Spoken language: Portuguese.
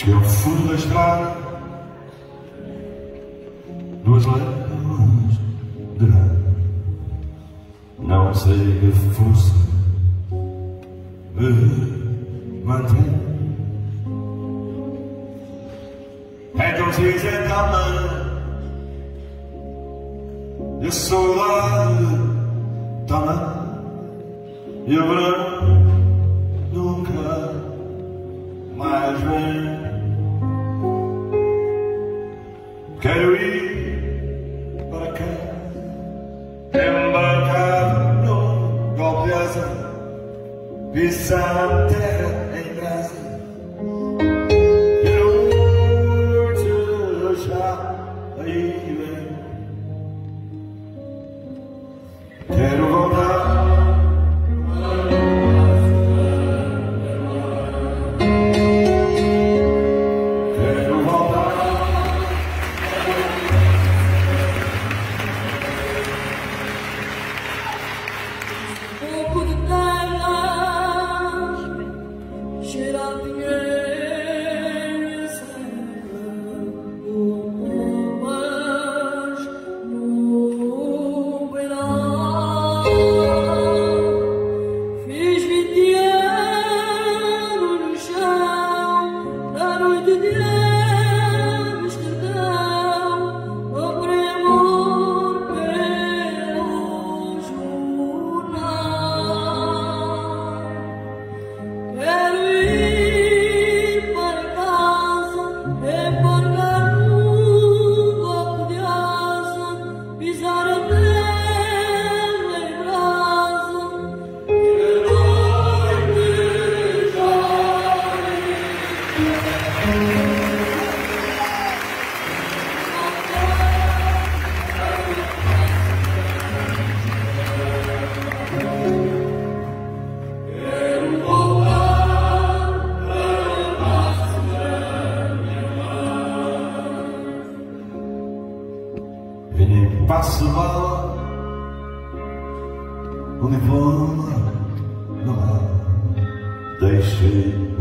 Cheguei ao fundo da estrada, duas léguas de nada. Não sei que força me mantém. Então se isenta-me de saudade também. E o verão nunca mais vem. Pisante eh. Venez passera onde voa no ar. Deixei